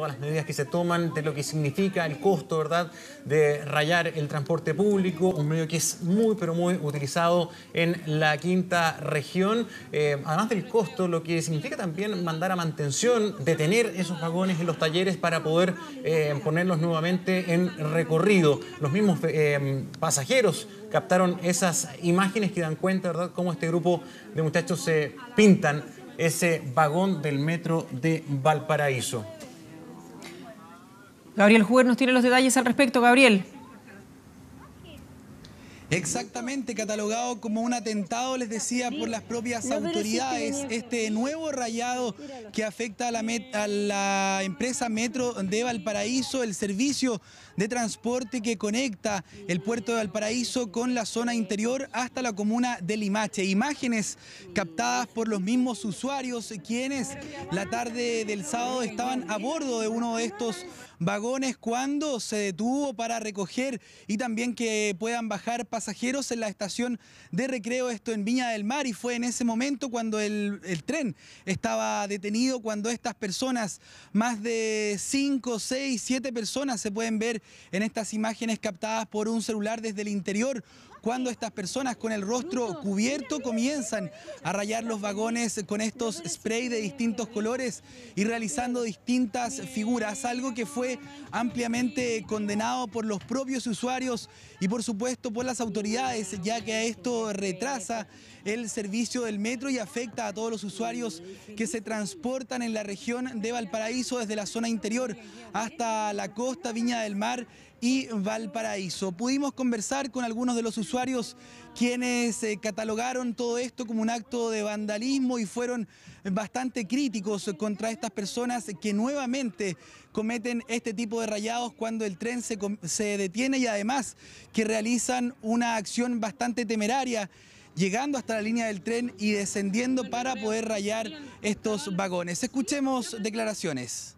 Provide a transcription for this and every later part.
todas las medidas que se toman, de lo que significa el costo, ¿verdad?, de rayar el transporte público, un medio que es muy, pero muy utilizado en la quinta región. Eh, además del costo, lo que significa también mandar a mantención, detener esos vagones en los talleres para poder eh, ponerlos nuevamente en recorrido. Los mismos eh, pasajeros captaron esas imágenes que dan cuenta, ¿verdad?, cómo este grupo de muchachos se pintan ese vagón del metro de Valparaíso. Gabriel Huber nos tiene los detalles al respecto. Gabriel. Exactamente, catalogado como un atentado, les decía, por las propias autoridades, este nuevo rayado que afecta a la, a la, empresa Metro de Valparaíso, el servicio de transporte que conecta el puerto de Valparaíso con la zona interior hasta la comuna de Limache. Imágenes captadas por los mismos usuarios, quienes la tarde del sábado estaban a bordo de uno de estos vagones cuando se detuvo para recoger y también que puedan bajar pasajeros en la estación de recreo, esto en Viña del Mar, y fue en ese momento cuando el, tren estaba detenido, cuando estas personas, más de 5, 6, 7 personas se pueden ver en estas imágenes captadas por un celular desde el interior cuando estas personas con el rostro cubierto comienzan a rayar los vagones con estos spray de distintos colores y realizando distintas figuras, algo que fue ampliamente condenado por los propios usuarios y por supuesto por las autoridades, ya que esto retrasa el servicio del metro y afecta a todos los usuarios que se transportan en la región de Valparaíso desde la zona interior hasta la costa Viña del Mar y Valparaíso. Pudimos conversar con algunos de los usuarios quienes eh, catalogaron todo esto como un acto de vandalismo y fueron bastante críticos contra estas personas que nuevamente cometen este tipo de rayados cuando el tren se, detiene y además que realizan una acción bastante temeraria llegando hasta la línea del tren y descendiendo para poder rayar estos vagones. Escuchemos declaraciones.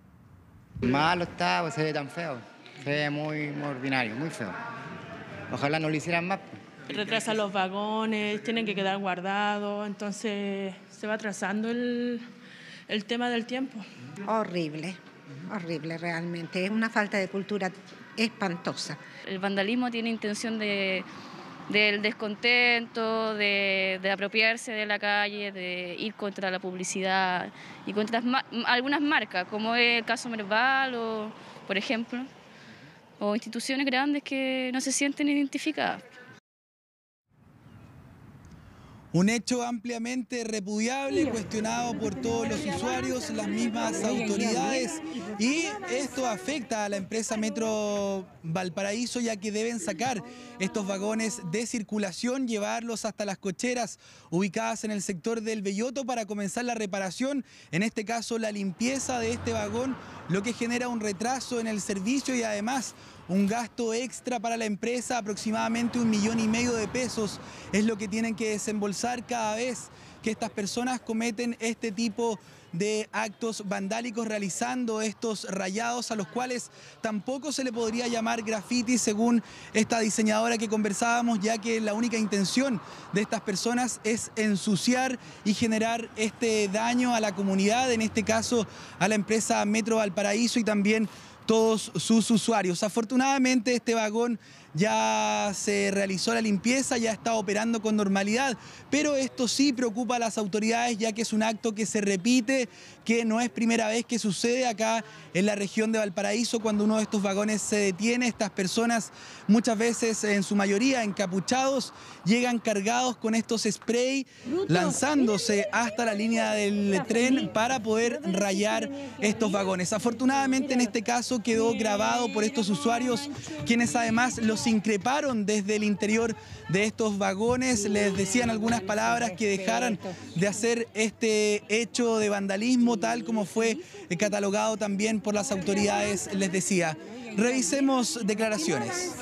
Malo está, pues, se ve tan feo. Muy ordinario, muy feo. Ojalá no lo hicieran más. Retrasan los vagones, tienen que quedar guardados, entonces se va atrasando el, el tema del tiempo. Horrible, horrible realmente. Es una falta de cultura espantosa. El vandalismo tiene intención de del descontento, de, apropiarse de la calle, de ir contra la publicidad y contra algunas marcas, como es el caso Merval, o, por ejemplo, o instituciones grandes que no se sienten identificadas. Un hecho ampliamente repudiable, cuestionado por todos los usuarios, las mismas autoridades y esto afecta a la empresa Metro Valparaíso ya que deben sacar estos vagones de circulación, llevarlos hasta las cocheras ubicadas en el sector del Belloto para comenzar la reparación, en este caso la limpieza de este vagón, lo que genera un retraso en el servicio y además un gasto extra para la empresa, aproximadamente un millón y medio de pesos, es lo que tienen que desembolsar cada vez que estas personas cometen este tipo de actos vandálicos realizando estos rayados a los cuales tampoco se le podría llamar graffiti según esta diseñadora que conversábamos ya que la única intención de estas personas es ensuciar y generar este daño a la comunidad, en este caso a la empresa Metro Valparaíso y también todos sus usuarios. Afortunadamente este vagón ya se realizó la limpieza, ya está operando con normalidad, pero esto sí preocupa a las autoridades ya que es un acto que se repite, que no es primera vez que sucede acá en la región de Valparaíso cuando uno de estos vagones se detiene. Estas personas, muchas veces en su mayoría encapuchados, llegan cargados con estos spray, lanzándose hasta la línea del tren para poder rayar estos vagones. Afortunadamente en este caso quedó grabado por estos usuarios, quienes además los increparon desde el interior de estos vagones, les decían algunas palabras que dejaran de hacer este hecho de vandalismo tal como fue catalogado también por las autoridades, les decía. Revisemos declaraciones.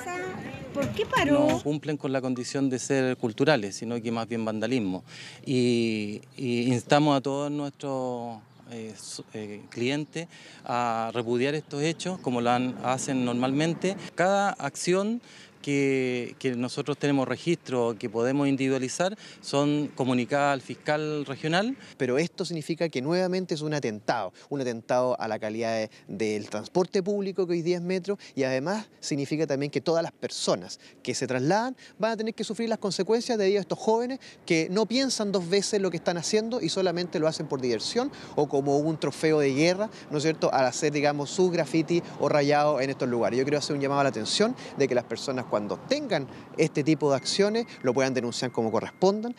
¿Por qué paró? No cumplen con la condición de ser culturales, sino que más bien vandalismo. Y, instamos a todos nuestros eh, eh, clientes a repudiar estos hechos como lo hacen normalmente. Cada acción que, nosotros tenemos registro, que podemos individualizar, son comunicadas al fiscal regional. Pero esto significa que nuevamente es un atentado, un atentado a la calidad de- del transporte público que hoy día es metro y además significa también que todas las personas que se trasladan van a tener que sufrir las consecuencias debido a estos jóvenes que no piensan dos veces lo que están haciendo y solamente lo hacen por diversión o como un trofeo de guerra, ¿no es cierto?, al hacer, digamos, sus graffiti o rayados en estos lugares. Yo quiero hacer un llamado a la atención de que las personas cuando tengan este tipo de acciones lo puedan denunciar como correspondan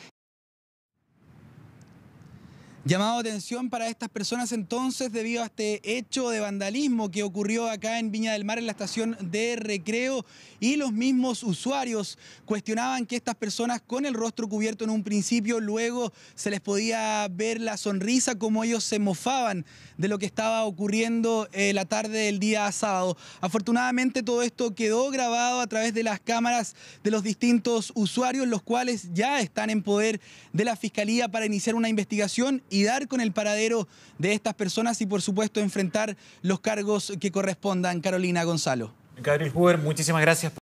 Llamado atención para estas personas entonces debido a este hecho de vandalismo que ocurrió acá en Viña del Mar en la estación de recreo y los mismos usuarios cuestionaban que estas personas con el rostro cubierto en un principio luego se les podía ver la sonrisa como ellos se mofaban de lo que estaba ocurriendo eh, la tarde del día sábado. Afortunadamente todo esto quedó grabado a través de las cámaras de los distintos usuarios los cuales ya están en poder de la Fiscalía para iniciar una investigación y dar con el paradero de estas personas y por supuesto enfrentar los cargos que correspondan. Carolina Gonzalo. Gabriel Huber, muchísimas gracias.